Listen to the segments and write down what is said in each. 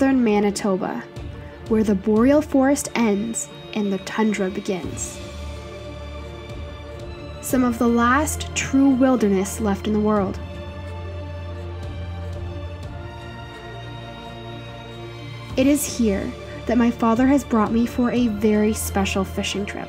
northern Manitoba, where the boreal forest ends and the tundra begins. Some of the last true wilderness left in the world. It is here that my father has brought me for a very special fishing trip.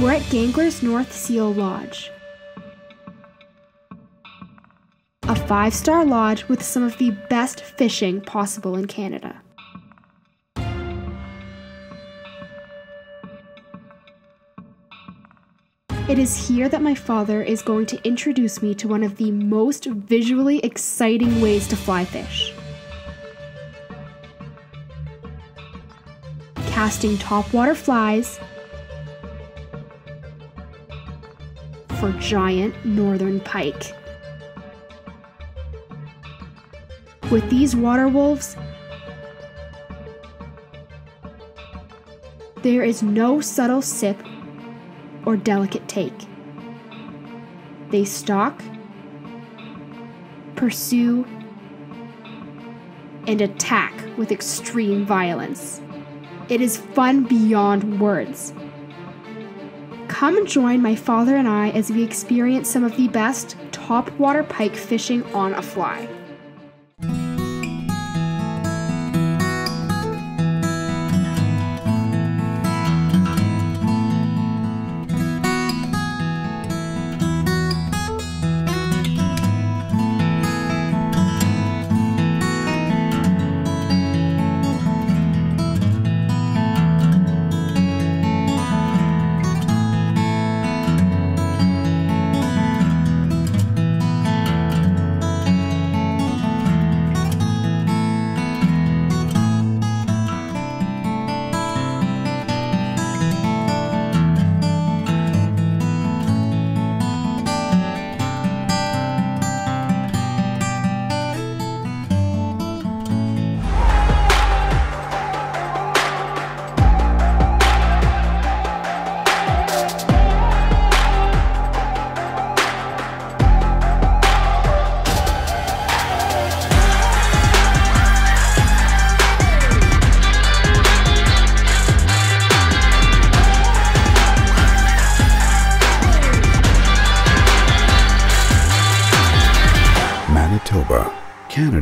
We're at Gangler's North Seal Lodge. A five star lodge with some of the best fishing possible in Canada. It is here that my father is going to introduce me to one of the most visually exciting ways to fly fish. Casting topwater flies for giant northern pike. With these water wolves, there is no subtle sip or delicate take. They stalk, pursue, and attack with extreme violence. It is fun beyond words. Come join my father and I as we experience some of the best topwater pike fishing on a fly.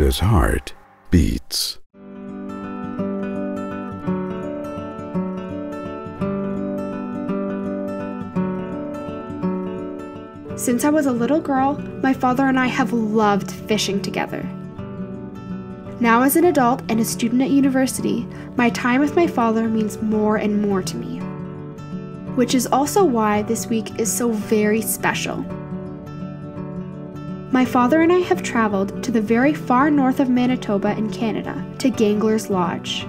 Canada's heart beats. Since I was a little girl, my father and I have loved fishing together. Now, as an adult and a student at university, my time with my father means more and more to me. Which is also why this week is so very special. My father and I have traveled to the very far north of Manitoba in Canada, to Gangler's Lodge.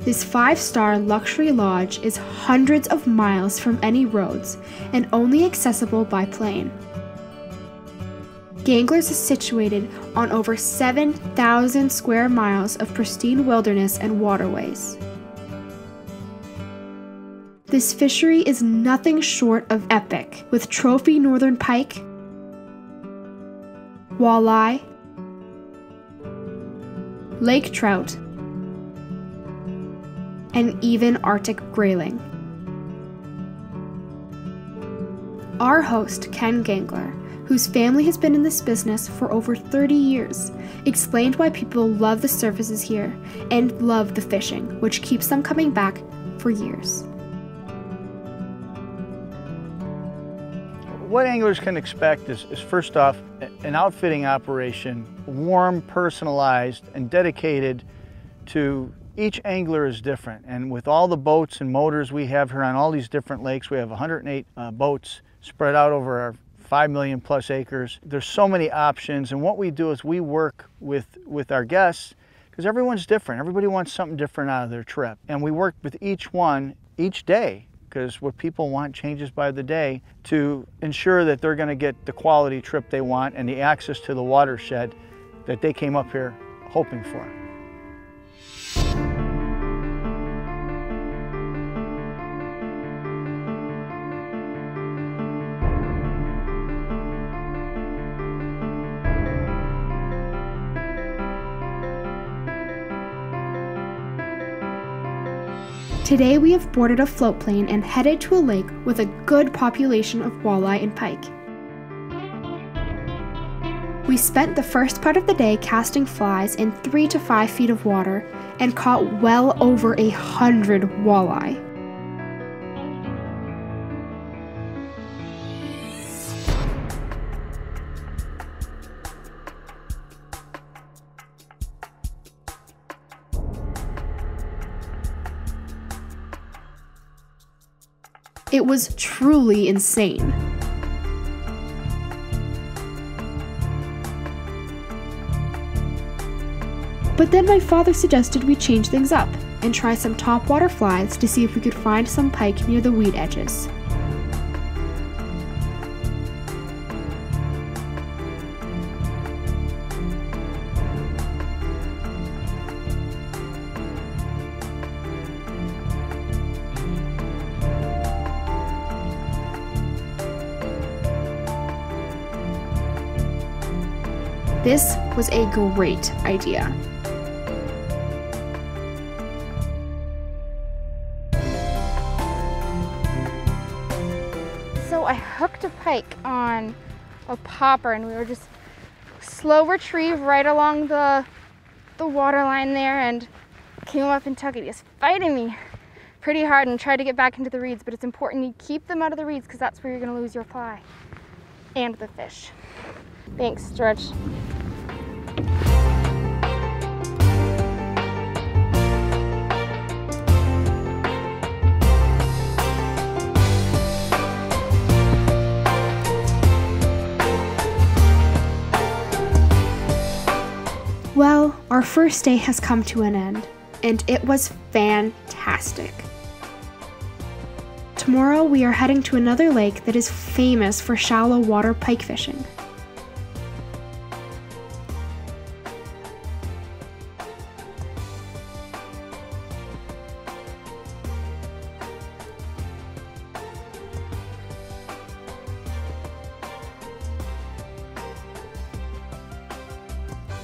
This five star luxury lodge is hundreds of miles from any roads and only accessible by plane. Ganglers is situated on over 7,000 square miles of pristine wilderness and waterways. This fishery is nothing short of epic, with trophy northern pike, walleye, lake trout, and even Arctic grayling. Our host, Ken Gangler, whose family has been in this business for over 30 years, explained why people love the services here and love the fishing, which keeps them coming back for years. What anglers can expect is, is first off, an outfitting operation, warm, personalized, and dedicated to each angler is different. And with all the boats and motors we have here on all these different lakes, we have 108 uh, boats spread out over our 5 million plus acres. There's so many options and what we do is we work with, with our guests because everyone's different. Everybody wants something different out of their trip. And we work with each one each day because what people want changes by the day to ensure that they're going to get the quality trip they want and the access to the watershed that they came up here hoping for. Today we have boarded a float plane and headed to a lake with a good population of walleye and pike. We spent the first part of the day casting flies in 3 to 5 feet of water and caught well over a hundred walleye. It was truly insane. But then my father suggested we change things up and try some topwater flies to see if we could find some pike near the weed edges. Was a great idea. So I hooked a pike on a popper and we were just slow retrieve right along the the water line there and came up and it. He was fighting me pretty hard and tried to get back into the reeds, but it's important you keep them out of the reeds because that's where you're gonna lose your fly and the fish. Thanks, George. Well, our first day has come to an end, and it was fantastic. Tomorrow we are heading to another lake that is famous for shallow water pike fishing.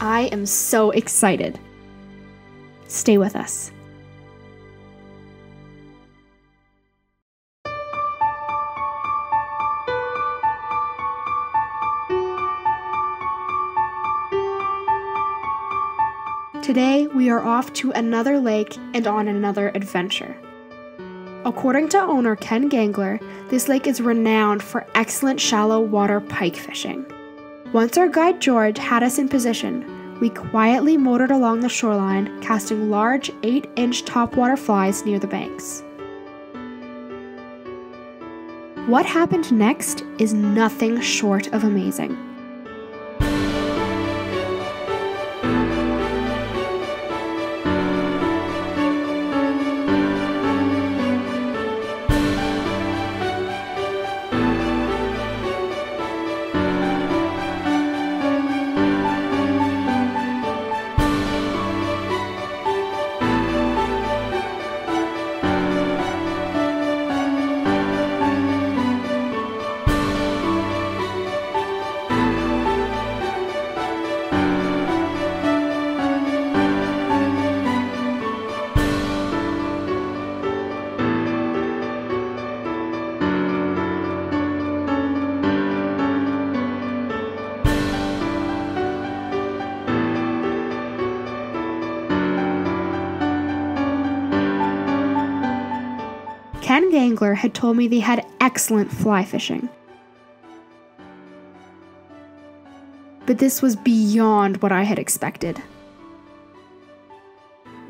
I am so excited. Stay with us. Today, we are off to another lake and on another adventure. According to owner Ken Gangler, this lake is renowned for excellent shallow water pike fishing. Once our guide George had us in position, we quietly motored along the shoreline, casting large 8 inch topwater flies near the banks. What happened next is nothing short of amazing. Ken Gangler had told me they had excellent fly fishing. But this was beyond what I had expected.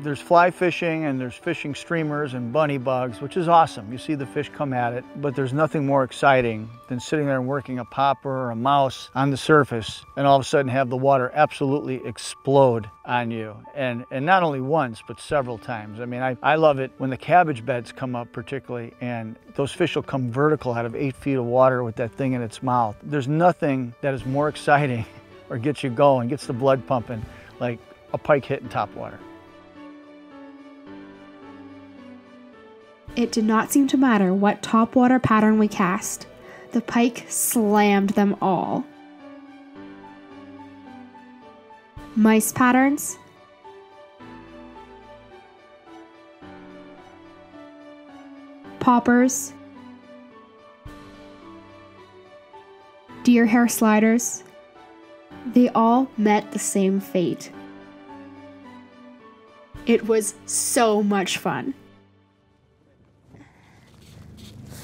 There's fly fishing and there's fishing streamers and bunny bugs, which is awesome. You see the fish come at it, but there's nothing more exciting than sitting there and working a popper or a mouse on the surface and all of a sudden have the water absolutely explode on you. And, and not only once, but several times. I mean, I, I love it when the cabbage beds come up particularly and those fish will come vertical out of eight feet of water with that thing in its mouth. There's nothing that is more exciting or gets you going, gets the blood pumping, like a pike hitting top water. It did not seem to matter what topwater pattern we cast. The pike slammed them all. Mice patterns, poppers, deer hair sliders, they all met the same fate. It was so much fun.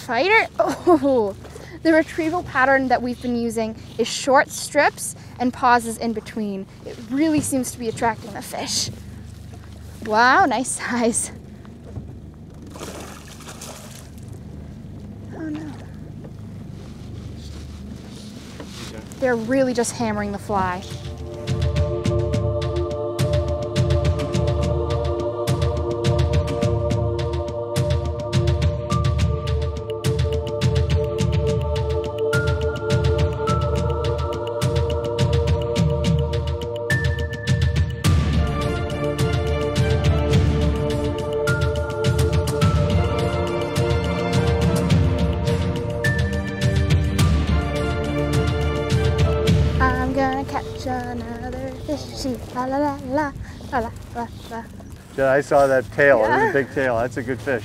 Fighter? Oh, the retrieval pattern that we've been using is short strips and pauses in between. It really seems to be attracting the fish. Wow, nice size. Oh no. They're really just hammering the fly. La la la la la la la. Yeah, I saw that tail. It was a big tail. That's a good fish.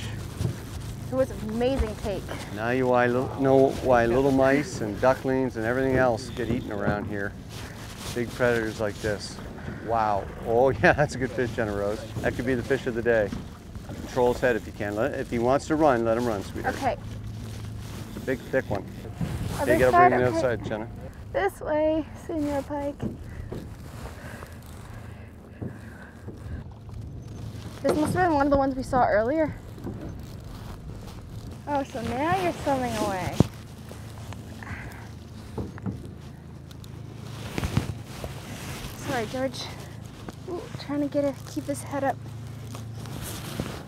It was an amazing take. Now you know why little mice and ducklings and everything else get eaten around here. Big predators like this. Wow. Oh yeah, that's a good fish, Jenna Rose. That could be the fish of the day. Control his head if you can. Let, if he wants to run, let him run, sweetheart. Okay, It's a big, thick one. other Okay, you gotta side. bring the other okay. side, Jenna. This way, Senior Pike. This must have been one of the ones we saw earlier. Oh, so now you're swimming away. Sorry, George. Ooh, trying to get it, keep his head up.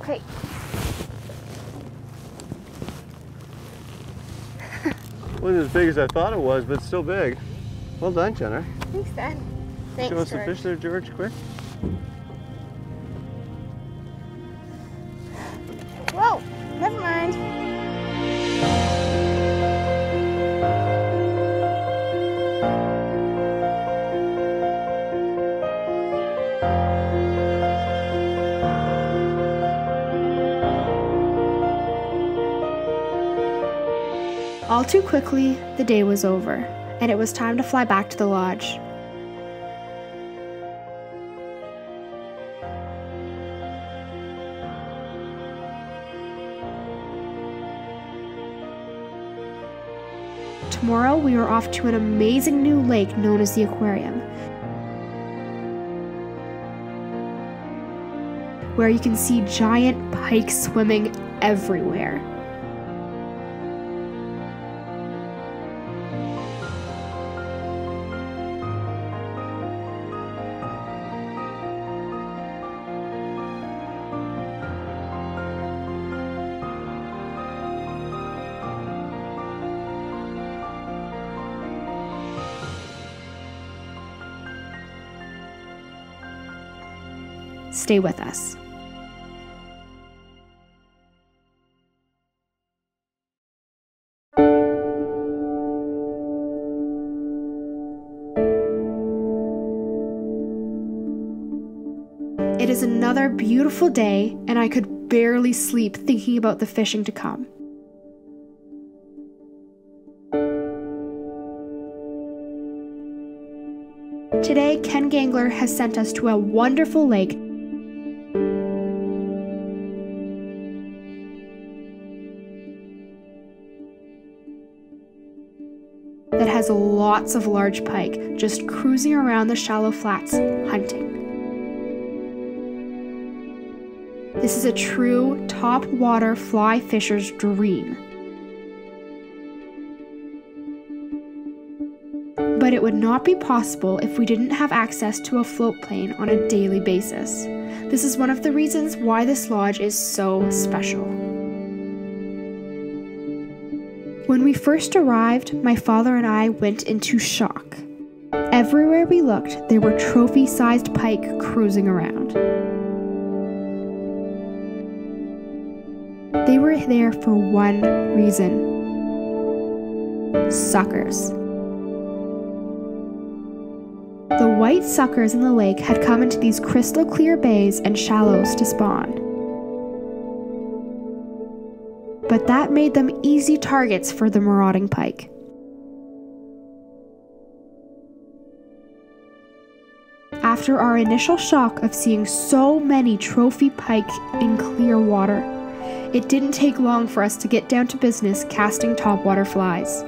Okay. Wasn't as big as I thought it was, but still big. Well done, Jenna. Thanks, Dad. Thanks, Show us the fish there, George, quick. Too quickly, the day was over, and it was time to fly back to the lodge. Tomorrow, we are off to an amazing new lake known as the Aquarium, where you can see giant pike swimming everywhere. Stay with us. It is another beautiful day, and I could barely sleep thinking about the fishing to come. Today, Ken Gangler has sent us to a wonderful lake lots of large pike just cruising around the shallow flats hunting. This is a true top water fly fisher's dream. But it would not be possible if we didn't have access to a float plane on a daily basis. This is one of the reasons why this lodge is so special. When we first arrived, my father and I went into shock. Everywhere we looked, there were trophy sized pike cruising around. They were there for one reason suckers. The white suckers in the lake had come into these crystal clear bays and shallows to spawn. But that made them easy targets for the marauding pike. After our initial shock of seeing so many trophy pike in clear water, it didn't take long for us to get down to business casting topwater flies.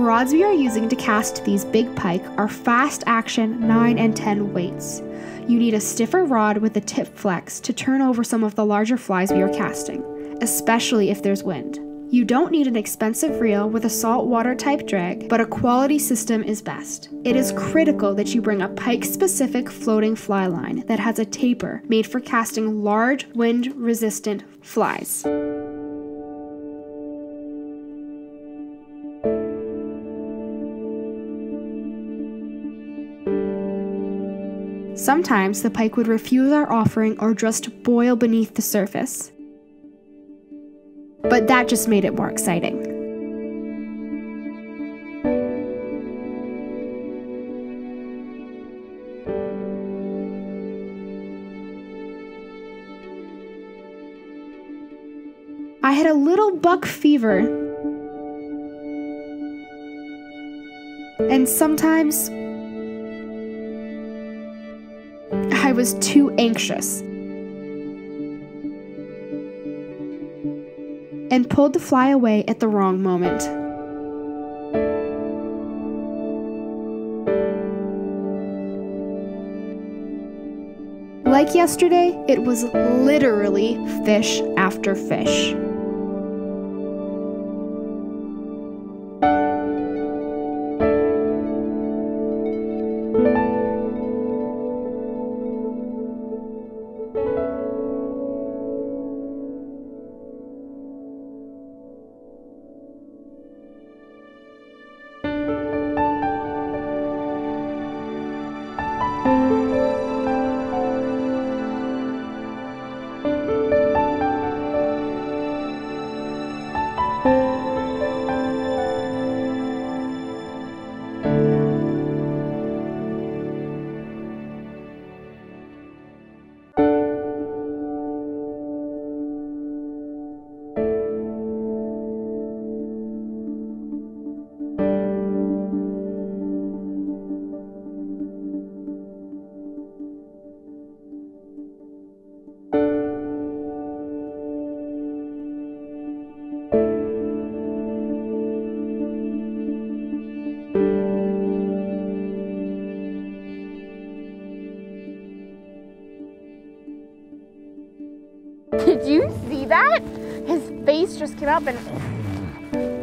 Rods we are using to cast these big pike are fast action 9 and 10 weights. You need a stiffer rod with a tip flex to turn over some of the larger flies we are casting, especially if there's wind. You don't need an expensive reel with a saltwater type drag, but a quality system is best. It is critical that you bring a pike specific floating fly line that has a taper made for casting large wind resistant flies. Sometimes the pike would refuse our offering or just boil beneath the surface. But that just made it more exciting. I had a little buck fever. And sometimes was too anxious. And pulled the fly away at the wrong moment. Like yesterday, it was literally fish after fish.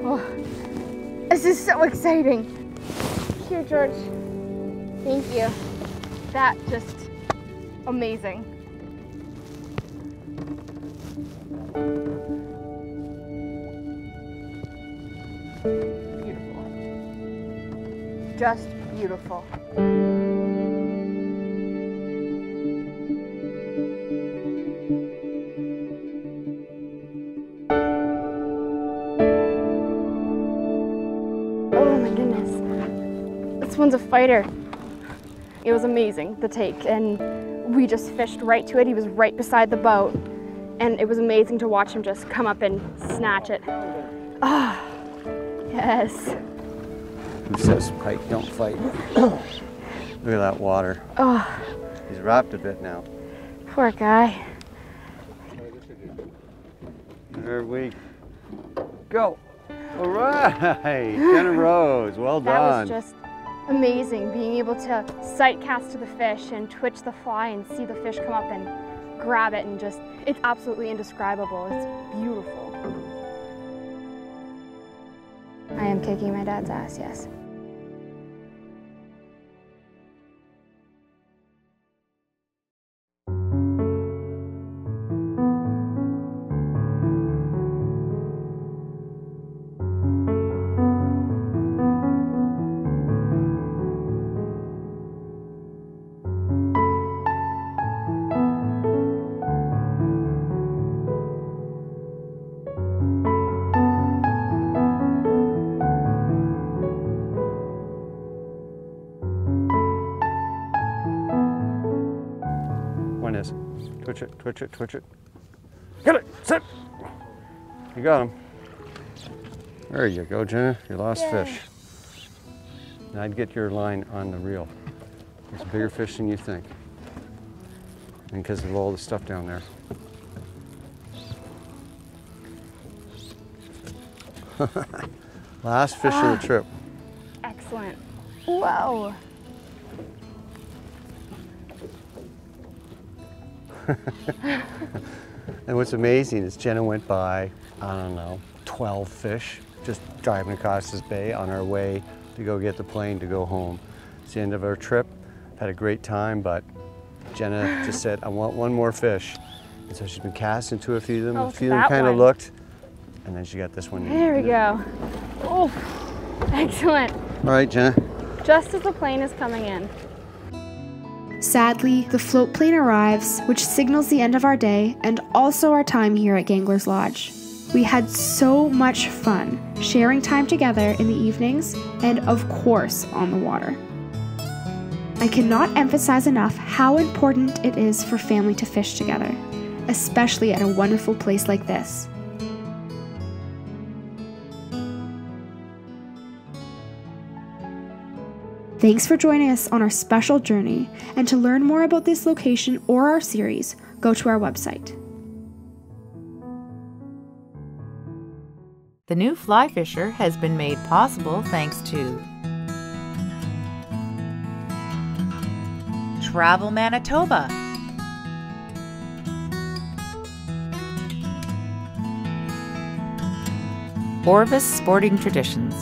Oh, this is so exciting. Here, George. Thank you. That just amazing. Beautiful. Just beautiful. Fighter. It was amazing, the take, and we just fished right to it. He was right beside the boat, and it was amazing to watch him just come up and snatch it. Ah, yes. Who says pike don't fight? Look at that water. Oh, He's wrapped a bit now. poor guy. There we go. All right, Jenna Rose, well That done. Amazing being able to sight cast to the fish and twitch the fly and see the fish come up and grab it and just, it's absolutely indescribable. It's beautiful. I am kicking my dad's ass, yes. Twitch it, twitch it, twitch it. Get it, sit. You got him. There you go, Jenna. Your last fish. Now I'd get your line on the reel. It's a bigger fish than you think. And because of all the stuff down there. last fish of the ah. trip. Excellent. Whoa. And what's amazing is Jenna went by, I don't know, 12 fish just driving across this bay on our way to go get the plane to go home. It's the end of our trip. Had a great time, but Jenna just said, I want one more fish. And so she's been casting to a few of them. Oh, a few of them kind of looked, and then she got this one. There we go. Oh, excellent. All right, Jenna. Just as the plane is coming in. Sadly, the float plane arrives, which signals the end of our day and also our time here at Gangler's Lodge. We had so much fun sharing time together in the evenings and, of course, on the water. I cannot emphasize enough how important it is for family to fish together, especially at a wonderful place like this. Thanks for joining us on our special journey, and to learn more about this location or our series, go to our website. The new Fly Fisher has been made possible thanks to Travel Manitoba, Orvis Sporting Traditions,